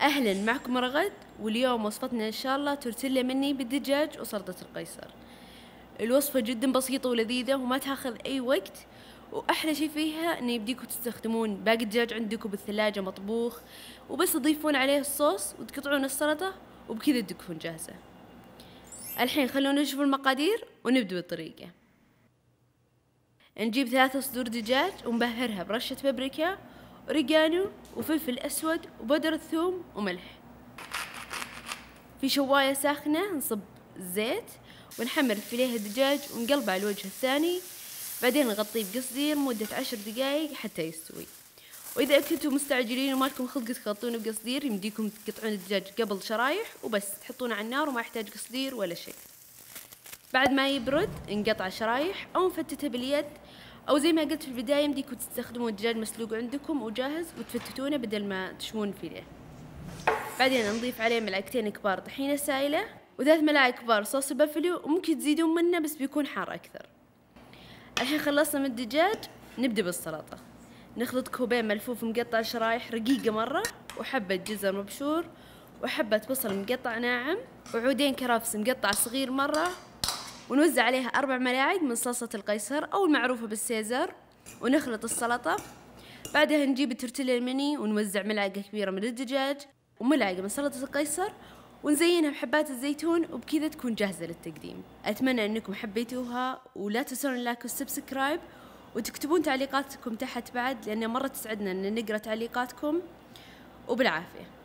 أهلا معكم رغد واليوم وصفتنا إن شاء الله تورتيلا مني بالدجاج وسلطة القيصر. الوصفة جدا بسيطة ولذيذة وما تاخذ أي وقت وأحلى شي فيها إن يبديكم تستخدمون باقي الدجاج عندكم بالثلاجة مطبوخ وبس تضيفون عليه الصوص وتقطعون السلطة وبكذا تكون جاهزة. الحين خلونا نشوف المقادير ونبدأ بالطريقة. نجيب ثلاثة صدور دجاج ونبهرها برشة بابريكا وريجانو وفلفل أسود وبودرة ثوم وملح. في شواية ساخنة نصب زيت ونحمر فيليه الدجاج ونقلبه على الوجه الثاني. بعدين نغطيه بقصدير مدة عشر دقايق حتى يستوي. وإذا كنتم مستعجلين وما لكم خلق تغطونه بقصدير يمديكم تقطعون الدجاج قبل شرايح وبس تحطونه على النار وما يحتاج قصدير ولا شيء. بعد ما يبرد نقطع شرايح أو نفتته باليد أو زي ما قلت في البداية يمديكم تستخدمون دجاج مسلوق عندكم وجاهز وتفتتونه بدل ما تشوون فيه. بعدين نضيف عليه ملعقتين كبار طحينة سائلة وثلاث ملاعق كبار صوص البافلو وممكن تزيدون منه بس بيكون حار أكثر. الحين خلصنا من الدجاج نبدأ بالسلطة. نخلط كوبين ملفوف مقطع شرايح رقيقة مرة وحبة جزر مبشور وحبة بصل مقطع ناعم وعودين كرفس مقطع صغير مرة ونوزع عليها أربع ملاعق من صلصة القيصر أو المعروفة بال Caesar ونخلط السلطة. بعدها نجيب التورتيلا الميني ونوزع ملعقة كبيرة من الدجاج وملعقة من سلطة القيصر ونزينها بحبات الزيتون وبكذا تكون جاهزة للتقديم. أتمنى أنكم حبيتوها ولا تنسون ال like وال subscribe وتكتبون تعليقاتكم تحت بعد لأن مرة تسعدنا أن نقرأ تعليقاتكم. وبالعافية.